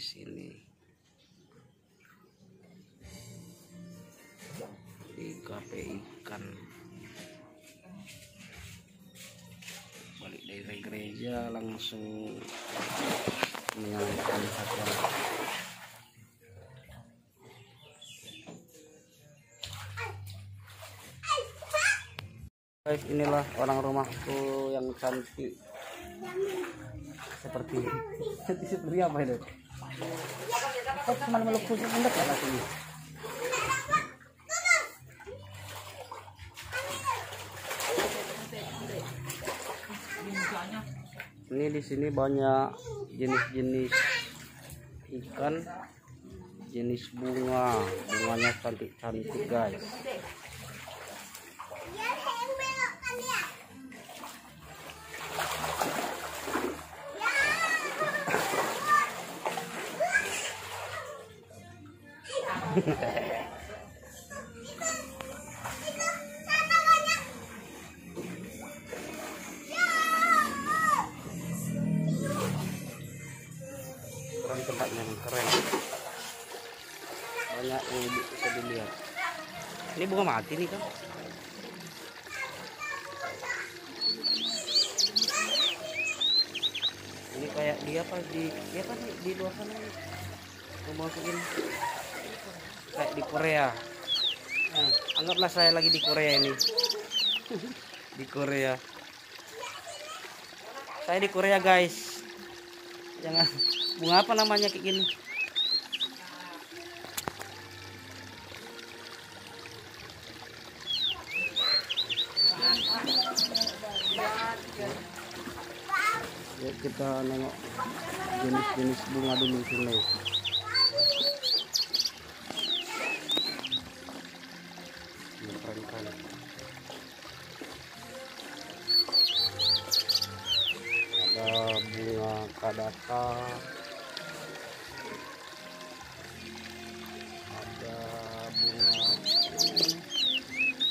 di sini di kafe ikan. Balik dari gereja langsung menyalakan acara guys inilah orang rumahku yang cantik. Seperti seperti apa itu ini di sini banyak jenis-jenis ikan jenis bunga. Bunganya cantik-cantik guys keren tempatnya nih, keren. Banyak yang bisa dilihat. Ini bunga mati nih kan saya lagi di Korea ini. Di Korea. Saya di Korea guys. Jangan. Bunga apa namanya kayak gini? Yuk kita nengok jenis-jenis bunga dulu sini kadaka ada bunga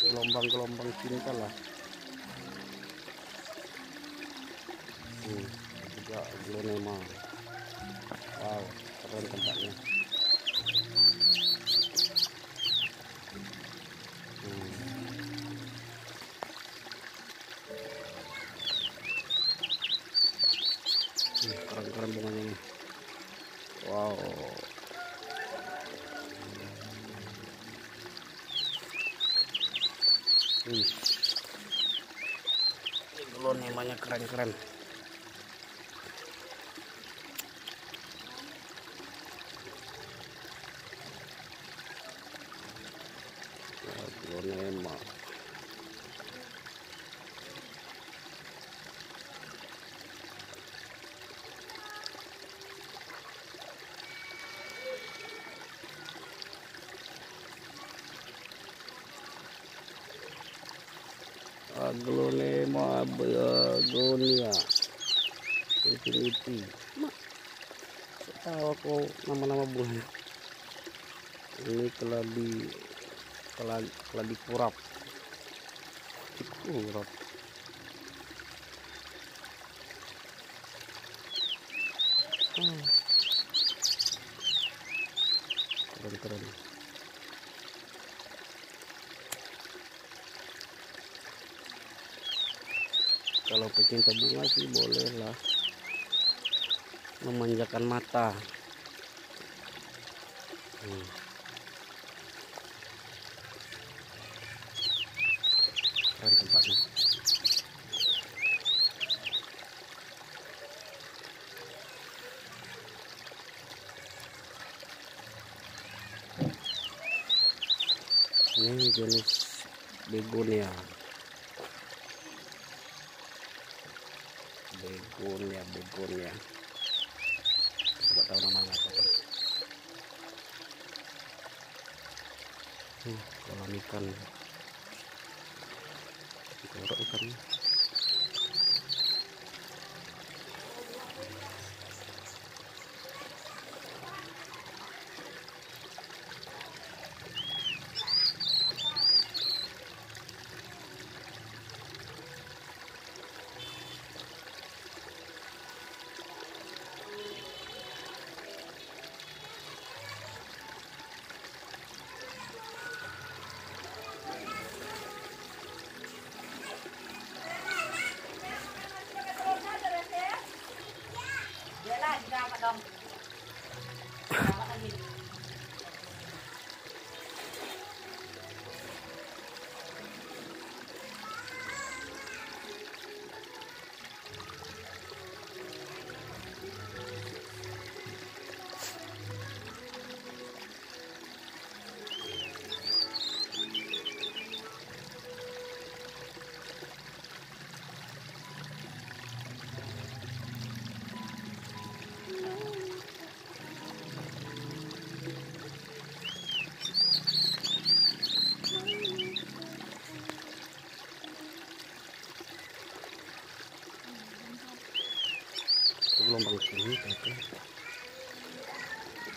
gelombang-gelombang cinta lah. Hmm, juga glonema Ini banyak keren-keren Glonema Aglonema begonia Infinity. Mak, tahu aku nama-nama bunga ini keladi keladi, keladi kurap. Kurap hmm. keren-keren kalau pecinta bunga sih bolehlah memanjakan mata. Hmm. keren tempatnya. Ini jenis begonia begonia begonia tidak tahu namanya apa kan hmm, kolam ikan. Jorok ikan ini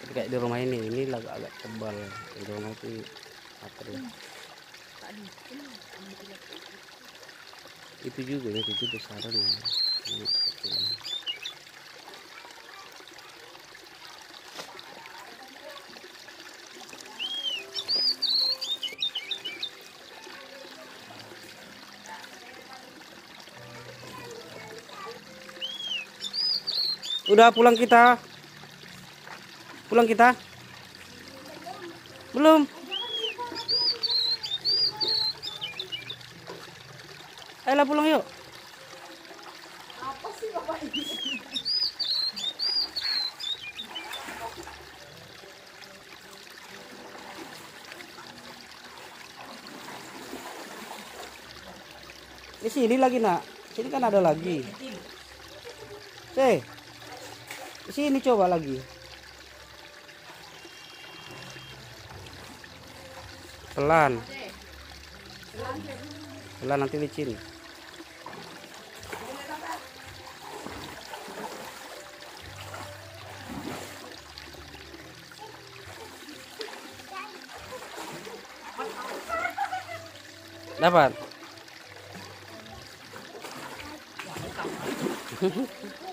tapi kayak di rumah ini ini agak agak tebal. Di rumah itu apa ya itu juga ya itu besaran ya. Ini kecilan. Udah pulang kita. Pulang kita. Belum. Ayolah pulang yuk. Di sini lagi nak. Sini kan ada lagi. Sih. Sini coba lagi. Pelan. Pelan nanti licin. Dapat.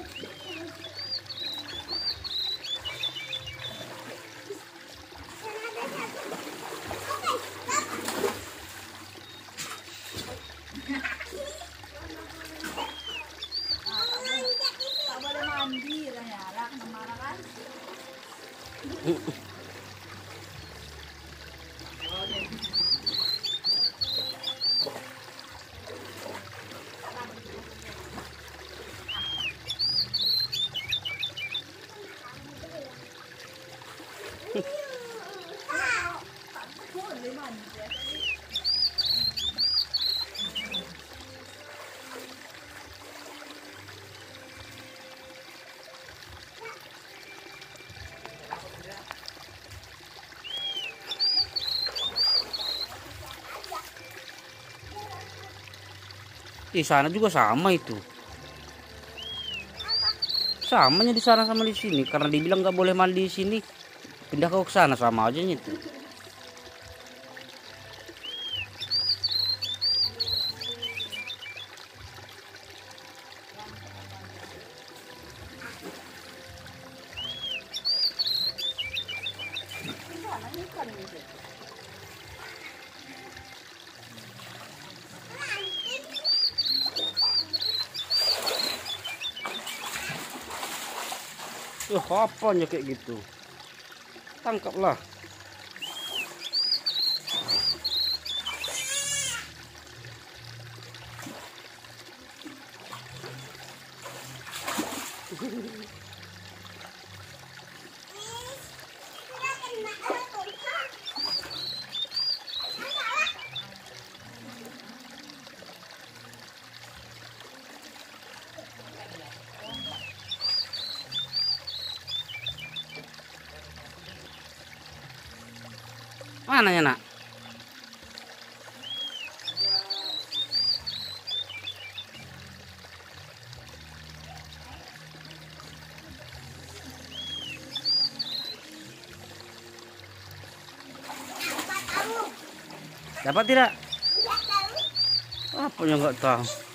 Di sana juga sama itu. Samanya di sana sama di sini karena dibilang nggak boleh mandi di sini. Pindah ke sana sama aja itu. Wah, apanya kayak gitu? Tangkaplah. Mana ya, Nak? Dapat tidak? Apa yang nggak tahu?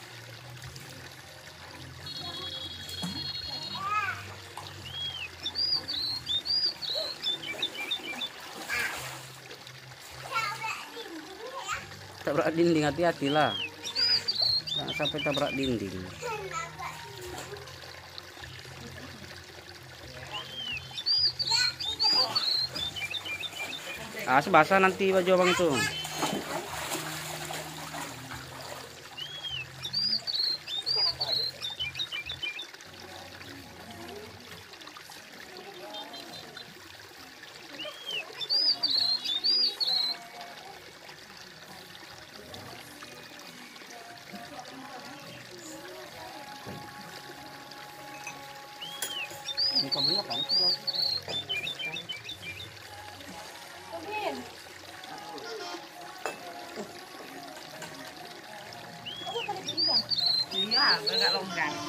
Tabrak dinding hati-hati lah. Jangan sampai tabrak dinding. Ah, sebasah nanti baju abang itu. Pada pinggang? Iya, agak longgar.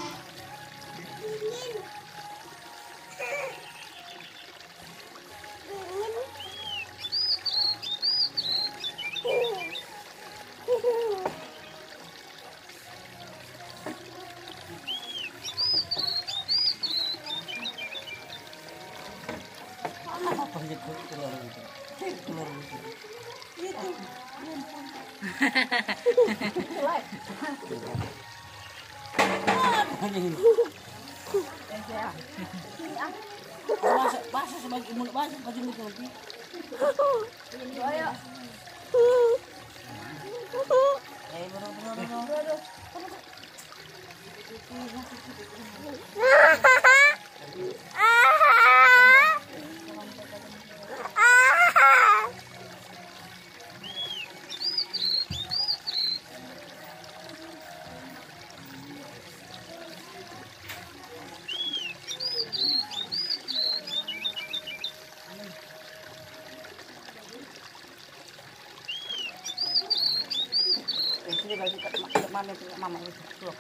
juga mama itu tuh.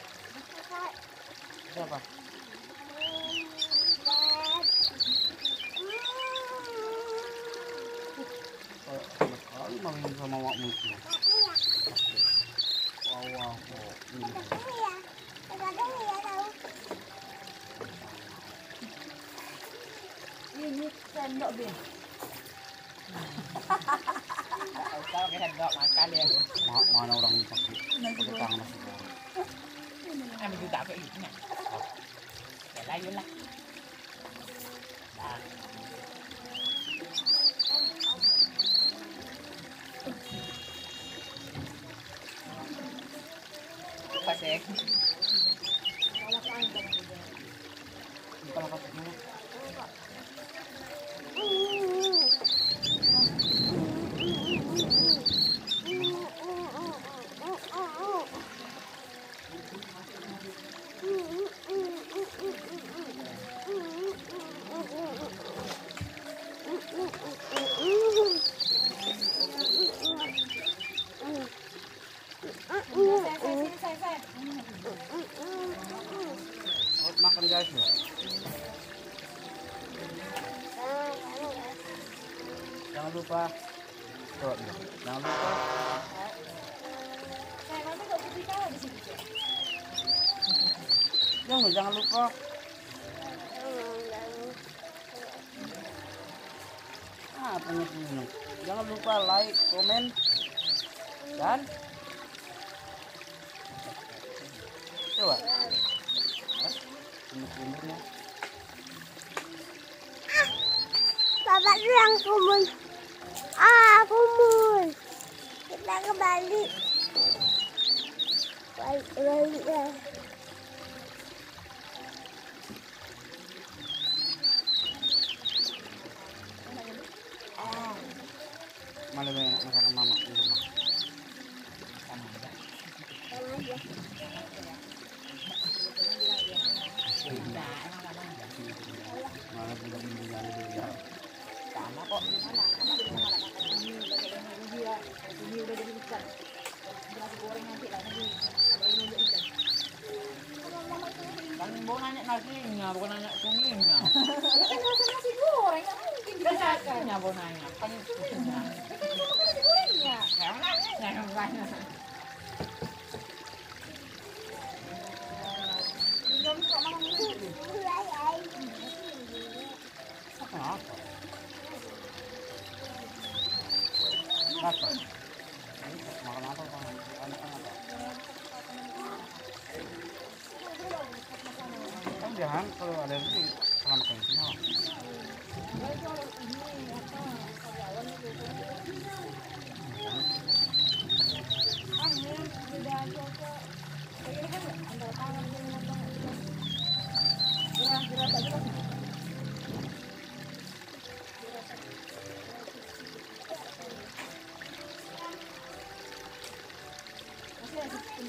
Berapa? Kali mami sama mak muncul. Wow wow. Ini sendok biar. malah enak makan mama di rumah malah tidak sama kok ini udah jadi ikan goreng nanti lah nanti ada ini udah ikan mau nanya. Nasinya bukan nanya kuningnya goreng nggak mungkin nanya mau nanya Bye.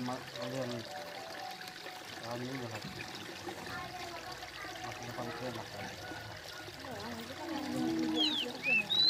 kan Nah,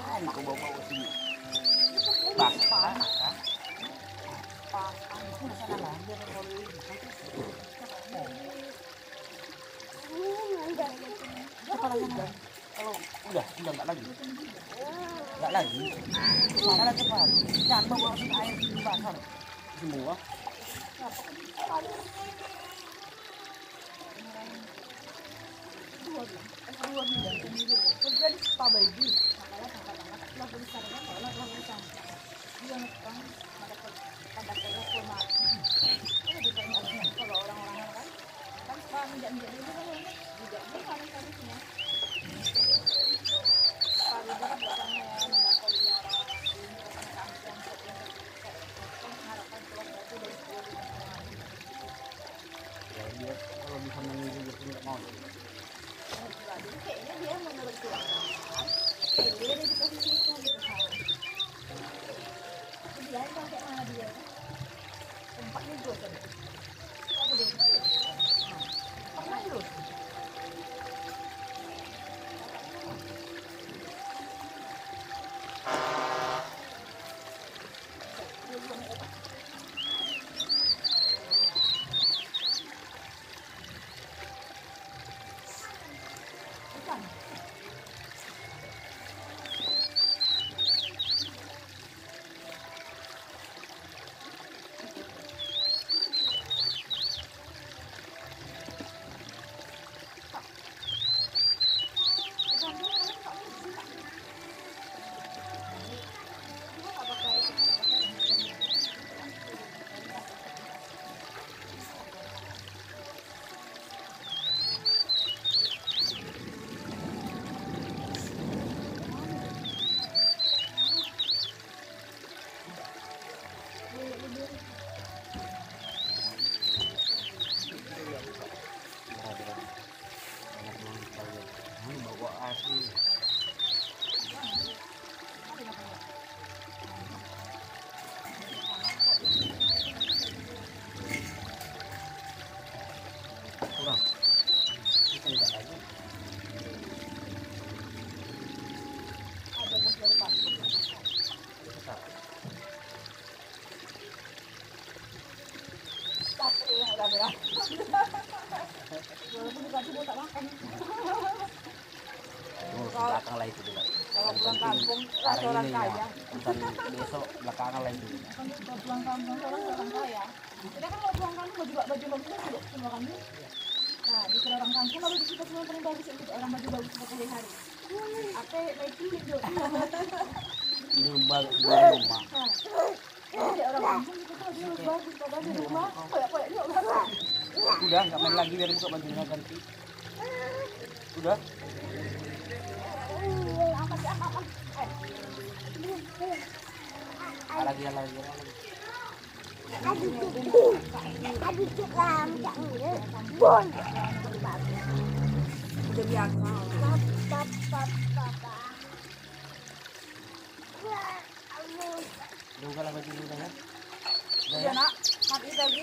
Ngapain aku bawa bawa sini? Bapak, kan? Apa lagi udah? Kalau udah, udah nggak lagi. Nggak lagi. Mana cepat? Jangan bawa sini air di basah. Semua. Dua bilang, eh, dua bilang sendiri. Terus dia di spa baby. Makanya tangkap-tangkap, lah besarnya kalau lah besar. Dia ngegang, pada pada kaya koma. Kan lebih banyak kalau orang-orang kan kan suka minjak-minjak itu kan ini tidak ini kan kali semua. Kalau dia kan belakangnya ya, mendakolinya orang-orang asing, terus anak kampung, terus kan mengharapkan keluarga itu dari sepuluh lima orang. Ya, dia kalau bisa memilih dia pun nggak mau. Jadi kayaknya dia menurut kayak dia di posisi itu kan kayak mana dia? Tempatnya gue tak makan. Oh, belakang lah itu juga. kalau pulang kampung orang ini kaya. Ya, bukan besok belakangan lagi. kan kalau pulang kampung orang kaya. Kita kan kalau pulang kampung baju baju bagus juga semua kan nah di orang kampung kalau kita semua paling bagus itu orang baju bagus seperti hari apa baik itu Ini rumah dua rumah. Nah, di orang kampung itu kan bagus padahal di rumah. Kayak kayak dia orang Udah nggak main lagi biar buka bajunya ganti. Udah. lagi lagi lagi. Aduh, aduh, cekam, bon. udah biasa Papa, papa, papa. Wah, aduh. Buka lah baju udah ya. Udah udah ya. nak mati lagi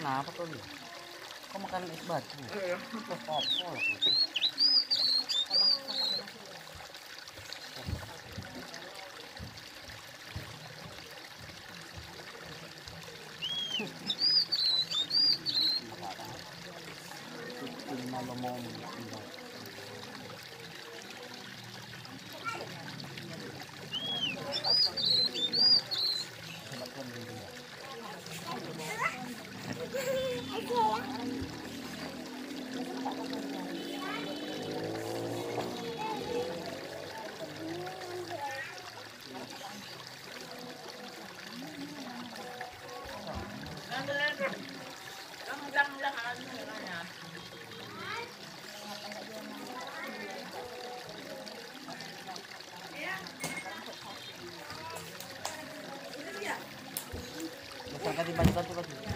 Kenapa tuh dia? Kok makan es batu? Kok kopol? Besar kali baju batu lagi.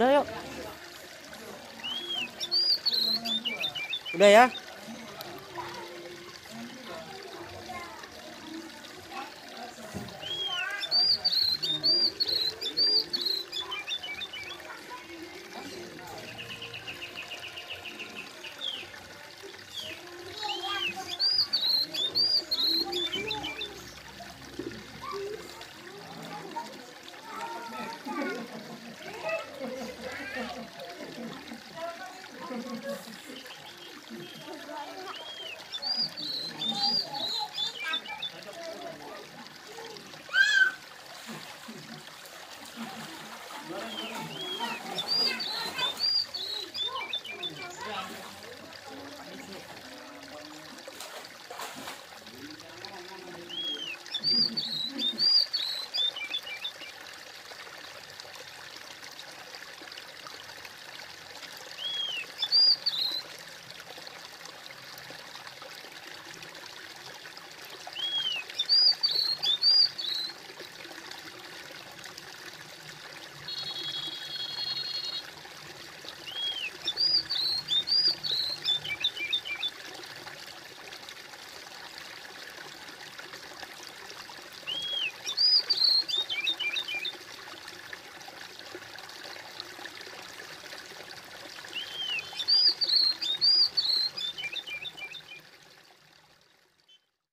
Udah yuk. Udah ya?